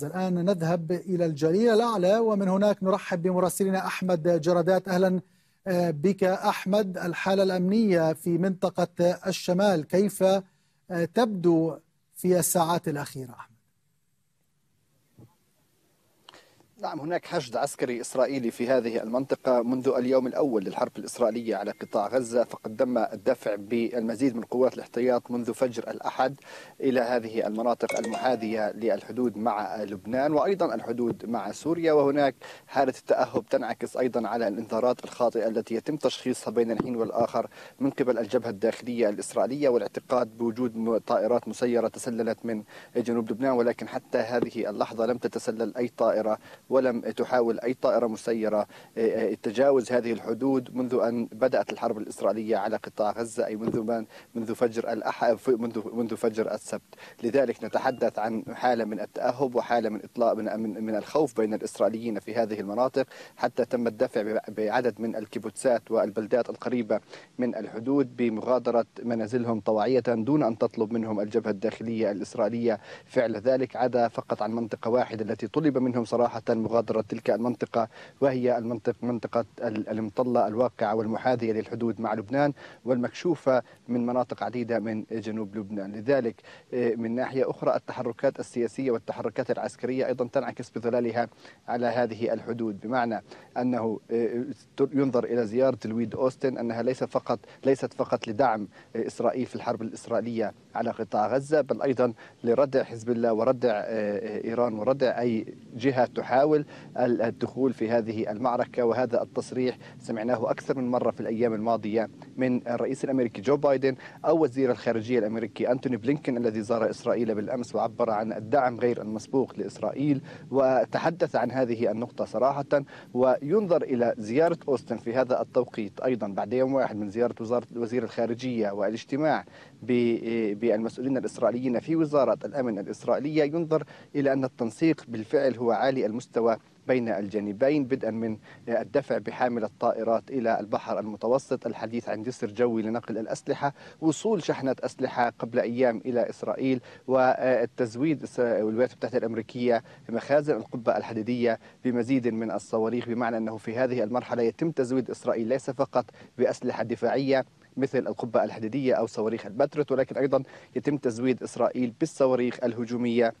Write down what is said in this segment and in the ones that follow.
الآن نذهب إلى الجليل الأعلى ومن هناك نرحب بمراسلنا أحمد جرادات أهلا بك أحمد. الحالة الأمنية في منطقة الشمال كيف تبدو في الساعات الأخيرة أحمد نعم هناك حشد عسكري إسرائيلي في هذه المنطقة منذ اليوم الأول للحرب الإسرائيلية على قطاع غزة فقد تم الدفع بالمزيد من قوات الاحتياط منذ فجر الأحد إلى هذه المناطق المحاذية للحدود مع لبنان وأيضا الحدود مع سوريا. وهناك حالة التأهب تنعكس أيضا على الإنذارات الخاطئة التي يتم تشخيصها بين الحين والآخر من قبل الجبهة الداخلية الإسرائيلية والاعتقاد بوجود طائرات مسيرة تسللت من جنوب لبنان ولكن حتى هذه اللحظة لم تتسلل أي طائرة ولم تحاول أي طائرة مسيرة تجاوز هذه الحدود منذ أن بدأت الحرب الإسرائيلية على قطاع غزة أي منذ من منذ فجر الأحد منذ منذ فجر السبت. لذلك نتحدث عن حالة من التأهب وحالة من إطلاق من, من الخوف بين الإسرائيليين في هذه المناطق حتى تم الدفع بعدد من الكيبوتسات والبلدات القريبة من الحدود بمغادرة منازلهم طوعية دون أن تطلب منهم الجبهة الداخلية الإسرائيلية. فعل ذلك عدا فقط عن منطقة واحدة التي طلب منهم صراحة مغادرة تلك المنطقة وهي المنطقة منطقة المطلة الواقعة والمحاذية للحدود مع لبنان والمكشوفة من مناطق عديدة من جنوب لبنان. لذلك من ناحية أخرى التحركات السياسية والتحركات العسكرية أيضا تنعكس بظلالها على هذه الحدود. بمعنى أنه ينظر إلى زيارة الويد أوستن أنها ليس فقط ليست فقط لدعم إسرائيل في الحرب الإسرائيلية على قطاع غزة بل أيضا لردع حزب الله وردع إيران وردع أي جهة تحاول الدخول في هذه المعركة وهذا التصريح سمعناه أكثر من مرة في الأيام الماضية من الرئيس الأمريكي جو بايدن أو وزير الخارجية الأمريكي أنتوني بلينكن الذي زار إسرائيل بالأمس وعبر عن الدعم غير المسبوق لإسرائيل وتحدث عن هذه النقطة صراحة وينظر إلى زيارة أوستن في هذا التوقيت أيضا بعد يوم واحد من زيارة وزارة وزير الخارجية والاجتماع بالمسؤولين الإسرائيليين في وزارة الأمن الإسرائيلية. ينظر إلى أن التنسيق بالفعل هو عالي المستوى بين الجانبين بدءا من الدفع بحامل الطائرات إلى البحر المتوسط. الحديث عن جسر جوي لنقل الأسلحة وصول شحنة أسلحة قبل أيام إلى إسرائيل والتزويد الولايات المتحدة الأمريكية مخازن القبة الحديدية بمزيد من الصواريخ بمعنى أنه في هذه المرحلة يتم تزويد إسرائيل ليس فقط بأسلحة دفاعية مثل القبة الحديدية أو صواريخ البترت ولكن أيضا يتم تزويد إسرائيل بالصواريخ الهجومية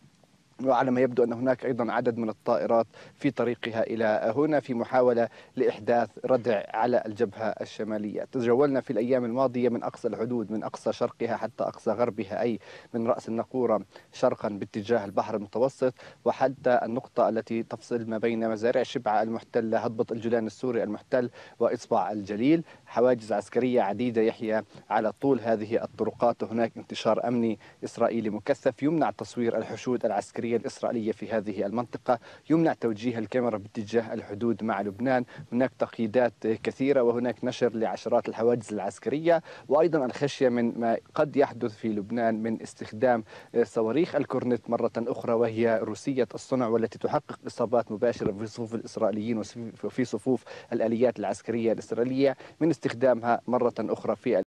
وعلى ما يبدو أن هناك أيضا عدد من الطائرات في طريقها إلى هنا في محاولة لإحداث ردع على الجبهة الشمالية. تجولنا في الأيام الماضية من أقصى الحدود من أقصى شرقها حتى أقصى غربها أي من رأس النقورة شرقا باتجاه البحر المتوسط وحتى النقطة التي تفصل ما بين مزارع شبعة المحتلة هضبة الجولان السوري المحتل وإصبع الجليل. حواجز عسكرية عديدة يحيى على طول هذه الطرقات. وهناك انتشار أمني إسرائيلي مكثف يمنع تصوير الحشود العسكرية الإسرائيلية في هذه المنطقة. يمنع توجيه الكاميرا باتجاه الحدود مع لبنان. هناك تقييدات كثيرة وهناك نشر لعشرات الحواجز العسكرية. وأيضا الخشية من ما قد يحدث في لبنان من استخدام صواريخ الكورنت مرة أخرى وهي روسية الصنع والتي تحقق إصابات مباشرة في صفوف الإسرائيليين وفي صفوف الآليات العسكرية الإسرائيلية من استخدامها مرة أخرى في